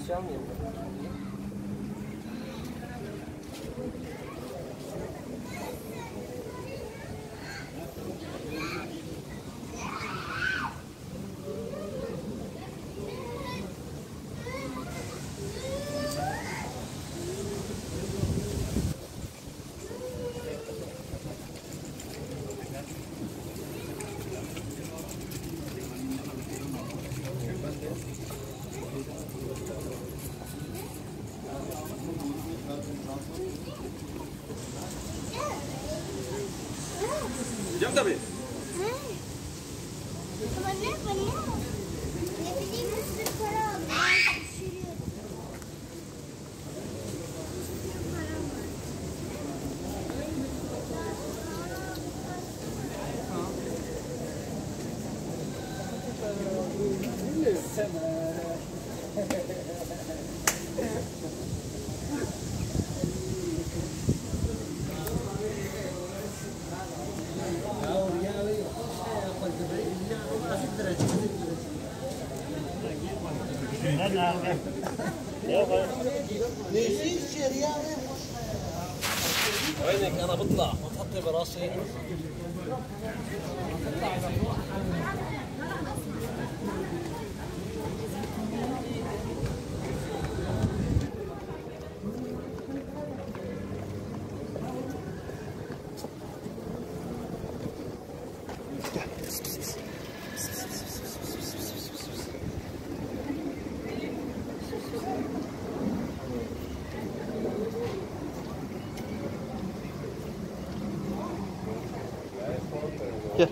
самым Cem tabii. Ama ne yapayım? Ne bileyim bir sürü para aldım. Ben düşürüyorum. Param وينك أنا بطلع ما تحطي براسي. Yeah.